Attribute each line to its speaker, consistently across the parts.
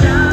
Speaker 1: shine.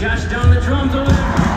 Speaker 1: Josh down the drums.